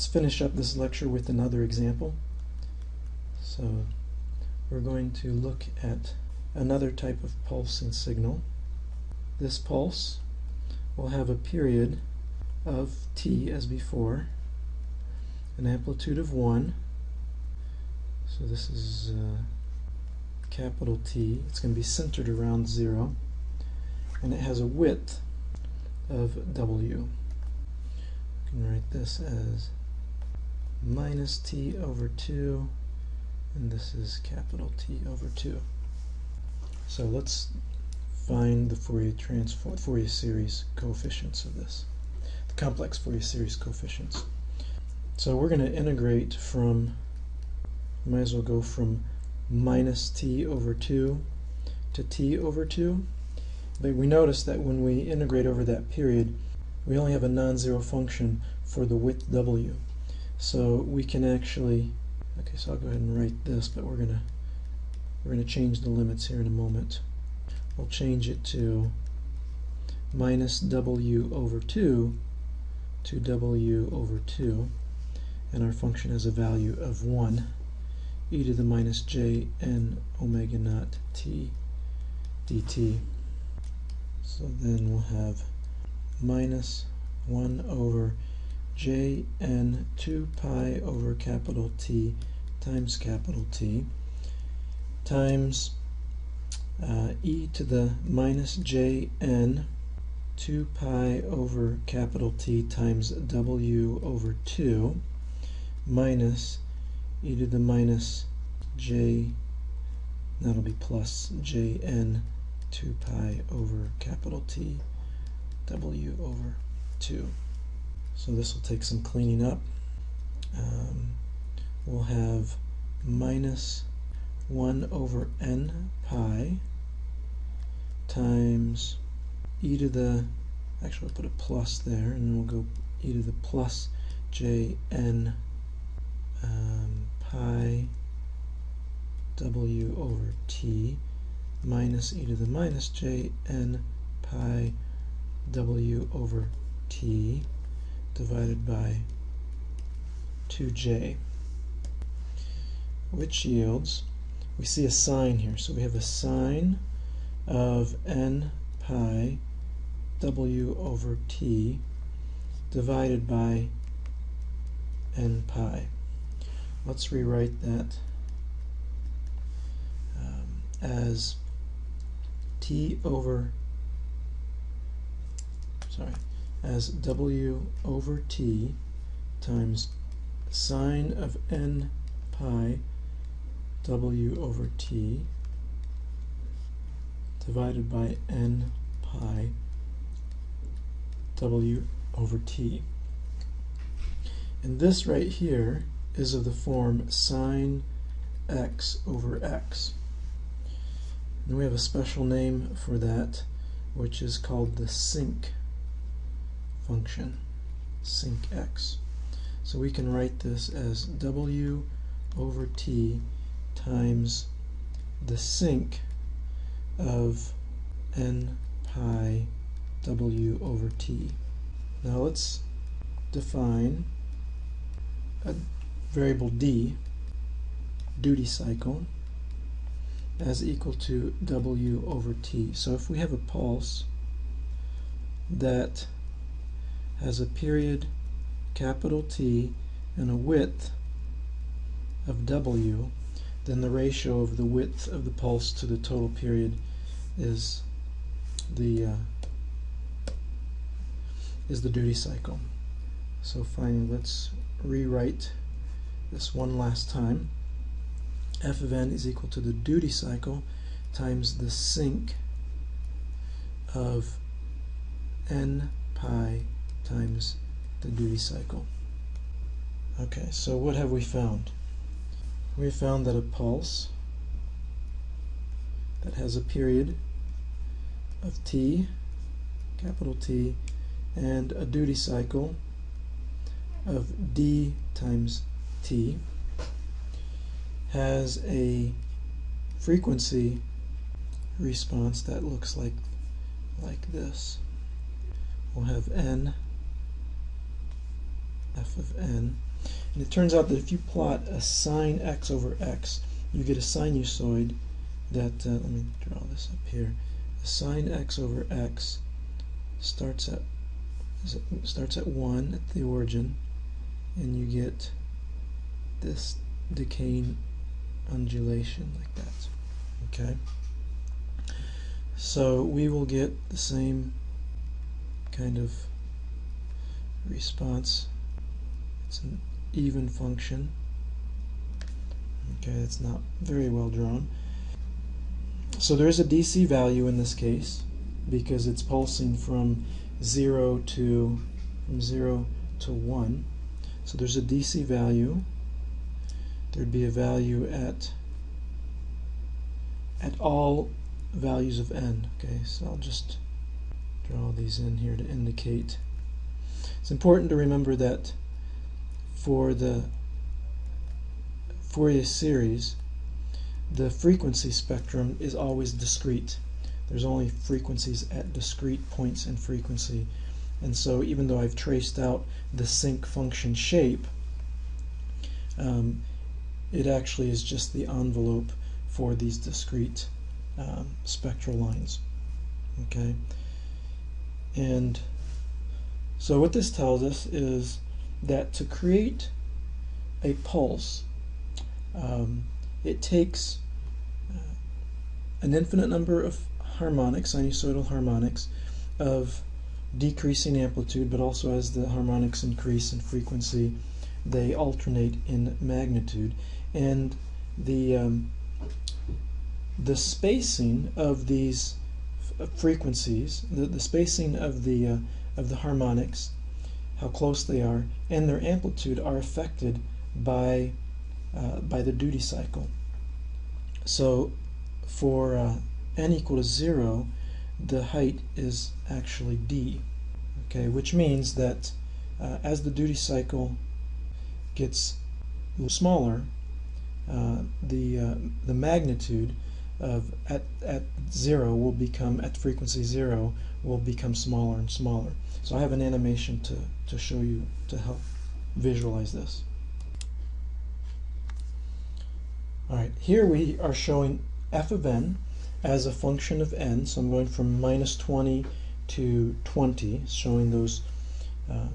Let's finish up this lecture with another example. So we're going to look at another type of pulsing signal. This pulse will have a period of t as before, an amplitude of 1. So this is uh, capital T. It's going to be centered around 0. And it has a width of W. You can write this as minus t over 2 and this is capital T over 2. So let's find the Fourier transform Fourier series coefficients of this, the complex Fourier series coefficients. So we're going to integrate from, might as well go from minus t over 2 to t over 2. But we notice that when we integrate over that period, we only have a non-zero function for the width w. So we can actually, okay, so I'll go ahead and write this, but we're gonna we're gonna change the limits here in a moment. We'll change it to minus w over 2 to w over 2, and our function has a value of 1 e to the minus j n omega naught t dt. So then we'll have minus 1 over j n 2 pi over capital T times capital T times uh, e to the minus j n 2 pi over capital T times w over 2 minus e to the minus j, that'll be plus jn 2 pi over capital T w over 2. So this will take some cleaning up. Um, we'll have minus 1 over n pi times e to the, actually we'll put a plus there, and then we'll go e to the plus j n um, pi w over t minus e to the minus j n pi w over t divided by 2j, which yields, we see a sign here, so we have a sine of n pi w over t divided by n pi. Let's rewrite that um, as t over, sorry, as w over t times sine of n pi w over t divided by n pi w over t. And this right here is of the form sine x over x. And we have a special name for that, which is called the sinc function, sinc x. So we can write this as w over t times the sinc of n pi w over t. Now let's define a variable d, duty cycle, as equal to w over t. So if we have a pulse that has a period capital T and a width of W, then the ratio of the width of the pulse to the total period is the uh, is the duty cycle. So finally, let's rewrite this one last time. F of n is equal to the duty cycle times the sinc of n pi times the duty cycle. Okay, so what have we found? We found that a pulse that has a period of t, capital T, and a duty cycle of d times t has a frequency response that looks like like this. We'll have n f of n. And it turns out that if you plot a sine x over x, you get a sinusoid that, uh, let me draw this up here, a sine x over x starts at starts at 1 at the origin and you get this decaying undulation like that okay? So we will get the same kind of response it's an even function. Okay it's not very well drawn. So there's a DC value in this case because it's pulsing from 0 to from 0 to 1 so there's a DC value. There'd be a value at at all values of n. Okay so I'll just draw these in here to indicate. It's important to remember that for the Fourier series the frequency spectrum is always discrete there's only frequencies at discrete points in frequency. And so even though I've traced out the sinc function shape, um, it actually is just the envelope for these discrete um, spectral lines. Okay, and so what this tells us is that to create a pulse, um, it takes uh, an infinite number of harmonics, sinusoidal harmonics, of decreasing amplitude, but also as the harmonics increase in frequency, they alternate in magnitude. And the, um, the spacing of these frequencies, the, the spacing of the, uh, of the harmonics, how close they are, and their amplitude are affected by, uh, by the duty cycle. So for uh, n equal to 0, the height is actually d. Okay, which means that uh, as the duty cycle gets smaller, uh, the uh, the magnitude of at at zero will become at frequency zero will become smaller and smaller. So I have an animation to to show you to help visualize this. All right, here we are showing f of n as a function of n. So I'm going from minus 20 to 20, showing those uh,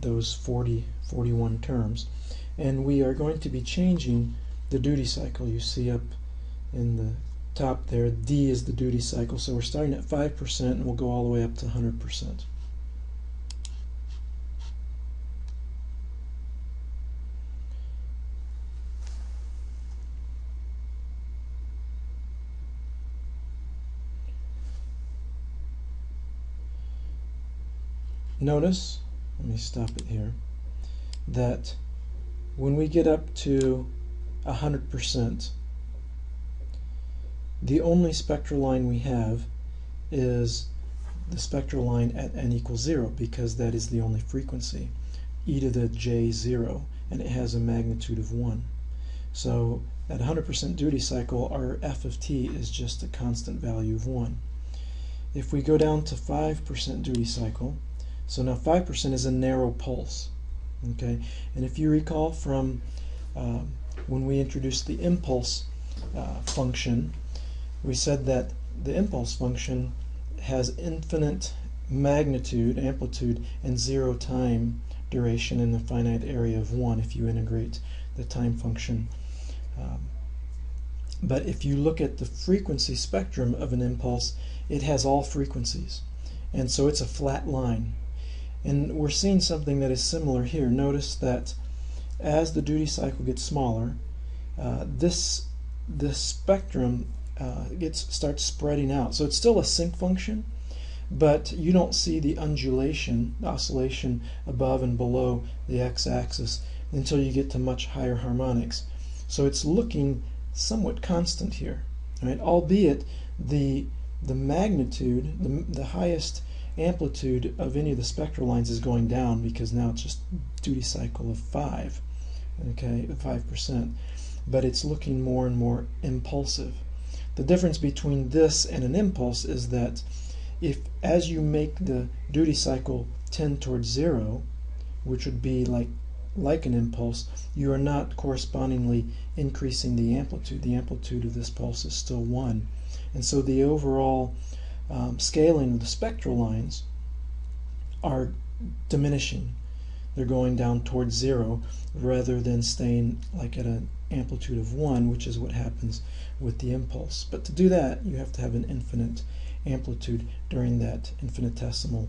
those 40, 41 terms. And we are going to be changing the duty cycle. You see up in the top there, D is the duty cycle. So we're starting at 5% and we'll go all the way up to 100%. notice, let me stop it here, that when we get up to 100%, the only spectral line we have is the spectral line at n equals 0 because that is the only frequency, e to the j 0, and it has a magnitude of 1. So at 100% duty cycle, our f of t is just a constant value of 1. If we go down to 5% duty cycle, so now 5% is a narrow pulse. Okay, and if you recall from uh, when we introduced the impulse uh, function, we said that the impulse function has infinite magnitude, amplitude, and zero time duration in the finite area of 1 if you integrate the time function. Um, but if you look at the frequency spectrum of an impulse, it has all frequencies. And so it's a flat line. And we're seeing something that is similar here. Notice that as the duty cycle gets smaller, uh, this this spectrum uh, gets starts spreading out. So it's still a sinc function, but you don't see the undulation, oscillation above and below the x-axis until you get to much higher harmonics. So it's looking somewhat constant here, right? Albeit the the magnitude, the, the highest amplitude of any of the spectral lines is going down because now it's just duty cycle of 5, okay, 5%, but it's looking more and more impulsive. The difference between this and an impulse is that if as you make the duty cycle tend towards zero, which would be like like an impulse, you are not correspondingly increasing the amplitude. The amplitude of this pulse is still 1. And so the overall um, scaling of the spectral lines are diminishing. They're going down towards zero rather than staying like at an amplitude of 1, which is what happens with the impulse. But to do that, you have to have an infinite amplitude during that infinitesimal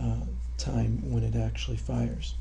uh, time when it actually fires.